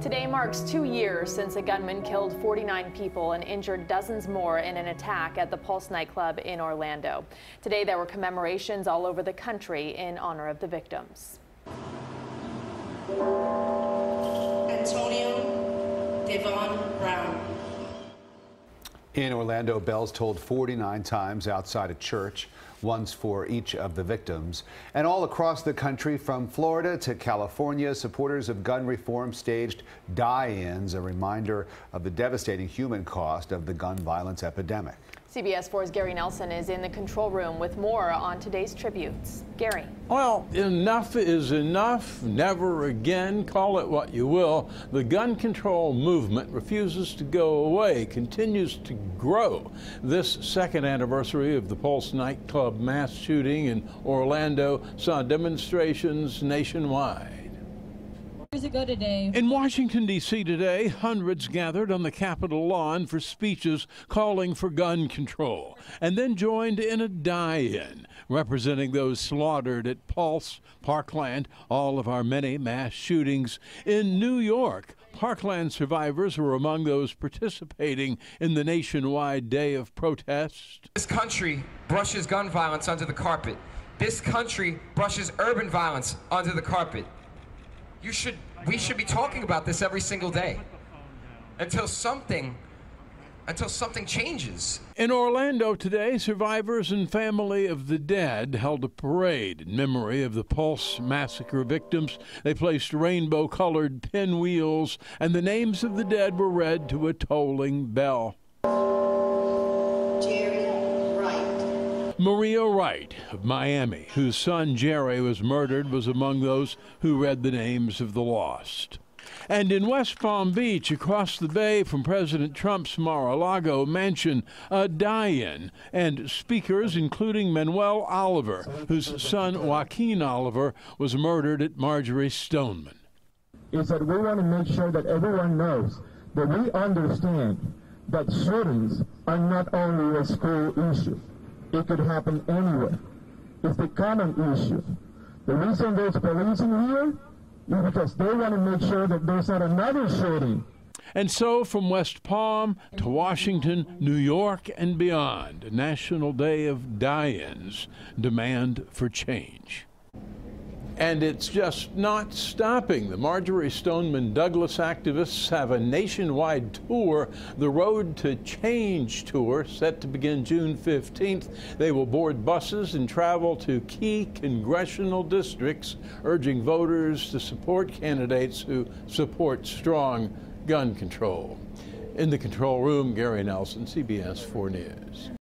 Today marks two years since a gunman killed 49 people and injured dozens more in an attack at the Pulse nightclub in Orlando. Today there were commemorations all over the country in honor of the victims. Antonio Davon Brown. In Orlando, bells tolled 49 times outside a church, once for each of the victims. And all across the country, from Florida to California, supporters of gun reform staged die-ins, a reminder of the devastating human cost of the gun violence epidemic. CBS 4's Gary Nelson is in the control room with more on today's tributes. Gary. Well, enough is enough. Never again. Call it what you will. The gun control movement refuses to go away, continues to grow. This second anniversary of the Pulse nightclub mass shooting in Orlando saw demonstrations nationwide. In Washington, D.C. today, hundreds gathered on the Capitol lawn for speeches calling for gun control, and then joined in a die in representing those slaughtered at Pulse, Parkland, all of our many mass shootings. In New York, Parkland survivors were among those participating in the nationwide day of protest. This country brushes gun violence under the carpet. This country brushes urban violence under the carpet. You should, we should be talking about this every single day until something, until something changes. In Orlando today, survivors and family of the dead held a parade in memory of the Pulse massacre victims. They placed rainbow colored pinwheels, and the names of the dead were read to a tolling bell. Maria Wright of Miami, whose son Jerry was murdered, was among those who read the names of the lost. And in West Palm Beach, across the bay from President Trump's Mar a Lago mansion, a die in, and speakers including Manuel Oliver, whose son Joaquin Oliver was murdered at Marjory Stoneman. Is that we want to make sure that everyone knows that we understand that shootings are not only a school issue. It could happen anywhere. It's a common issue. The reason there's police in here because they want to make sure that there's not another shooting. And so, from West Palm to Washington, New York, and beyond, National Day of Die ins demand for change. And it's just not stopping. The Marjory Stoneman Douglas activists have a nationwide tour, the Road to Change tour, set to begin June 15th. They will board buses and travel to key congressional districts, urging voters to support candidates who support strong gun control. In the control room, Gary Nelson, CBS 4 News.